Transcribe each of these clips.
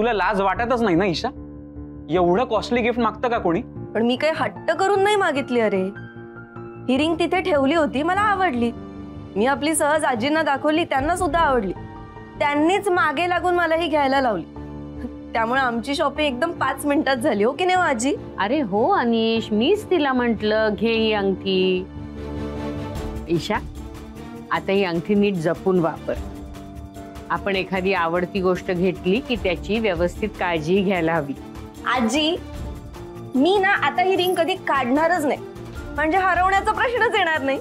तुला लाज वाटतच नाही ना ईशा? एवढं कॉस्टली गिफ्ट मागतं का कोणी? पण मी काही हट्ट करून नाही मागितली अरे. ही रिंग तिथे ठेवली होती मला आवडली. मी आपली सहज आजींना दाखवली त्यांना सुद्धा आवडली. त्यांनीच मागे लागून मला ही घ्यायला लावली. त्यामुळे आमची शॉपिंग एकदम पाच मिनिटात झाली हो की नाही आजी? अरे हो अनिश मीच तिला म्हंटल घे ही अंगठी. ईशा आता ही अंगठी नीट जपून वापर. आपण एखादी आवडती गोष्ट घेतली की त्याची व्यवस्थित काळजी घ्यायला हवी. आजी मी ना आता ही रिंग कधी काढणारच नाही. म्हणजे हरवण्याचा प्रश्नच येणार नाही.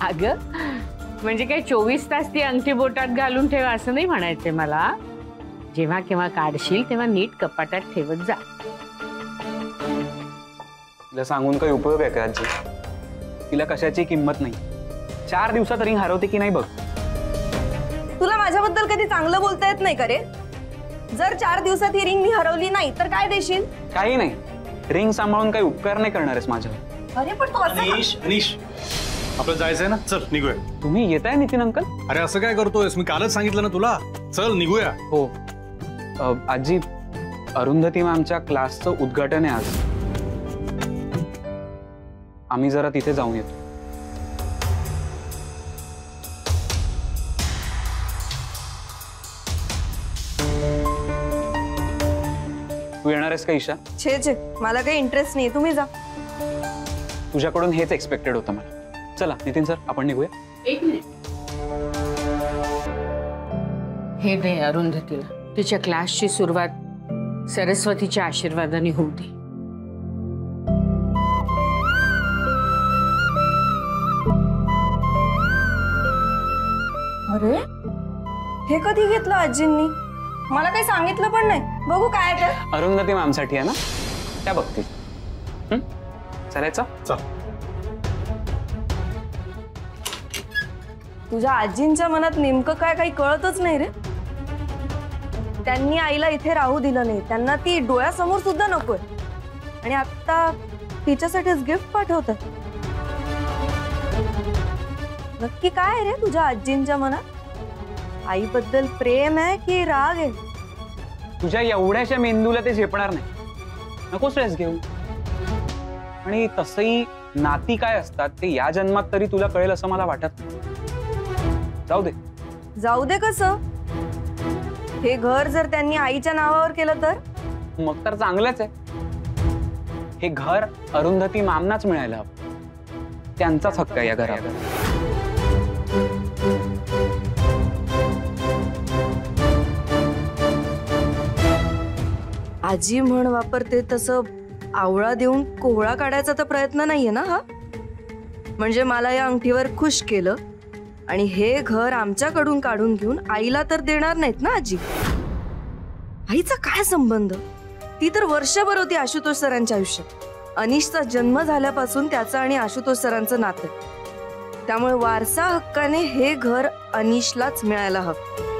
अग म्हणजे काय चोवीस तास ती अंगठी बोटात घालून ठेव असं नाही म्हणायचंय मला. जेव्हा केव्हा काढशील तेव्हा नीट कपाटात ठेवत जा. तिला सांगून काही उपयोग आहे का आजी? तिला कशाची किंमत नाही. चार दिवसात रिंग हरवते की नाही बघ. तुला माझ्याबद्दल कधी चांगलं बोलता येत नाही का रे? जर चार दिवसात ही रिंग मी हरवली नाही तर काय देशील? काही नाही. रिंग सांभाळून काही उपकार नाही करणार आहेस माझ्यावर. अरे पण तू अनिश अनिश. आपलं जायचंय ना? चल निघूया. तुम्ही येताय नितीन अंकल? अरे असं काय करतोयस? मी कालच सांगितलं ना तुला. चल निघूया. हो. आजी अरुंधती मॅमच्या क्लासचं उद्घाटन आहे आज. आम्ही जरा तिथे जाऊन येतो. तू येणार आहेस का ईशा? छे छे. मला काही इंटरेस्ट नाही तुम्ही जा. तुझ्याकडून हेच एक्सपेक्टेड होतं मला. चला नितीन सर आपण निघूया. एक मिनिट. हे दे अरुंधतीला. तिच्या क्लासची सुरुवात सरस्वतीच्या आशीर्वादाने होऊ दे अरे हे कधी घेतलं आजींनी? मला काही सांगितलं पण नाही. बघू काय आहे तर अरुंधती मॅमसाठी आहे ना? त्या बघतील. हं? चालायचं चल. तुझ्या आजींच्या मनात नेमकं काय काही कळतच नाही रे. त्यांनी आईला इथे राहू दिलं नाही. त्यांना ती डोळ्यासमोर सुद्धा नकोय. आणि आता तिच्यासाठीच गिफ्ट पाठवतात. नक्की काय रे तुझ्या आजींच्या मनात? आईबद्दल प्रेम आहे की राग आहे तुझ्या एवढ्याशा मेंदूला ते झेपणार नाही. नको स्ट्रेस घेऊ आणि तसंही नाती काय असतात ते या जन्मात तरी तुला कळेल असं मला वाटत जाऊ दे. जाऊ दे कसं? हे घर जर त्यांनी आईच्या नावावर केलं तर? मग तर चांगलंच आहे. हे घर अरुंधती मामनाच मिळायला हवं. त्यांचाच हक्क आहे या घरावर आजी म्हण वापरते तसं आवळा देऊन कोहळा काढायचा तर प्रयत्न नाहीये ना हा? म्हणजे मला या अंगठीवर खुश केलं आणि हे घर आमच्याकडून काढून घेऊन आईला तर देणार नाहीत ना आजी? आईचा काय संबंध? ती तर वर्षभर होती आशुतोष सरांच्या आयुष्यात. अनिशचा जन्म झाल्यापासून त्याचं आणि आशुतोष सरांचं नातं. त्यामुळे वारसा हक्काने हे घर अनिशलाच मिळायला हवं.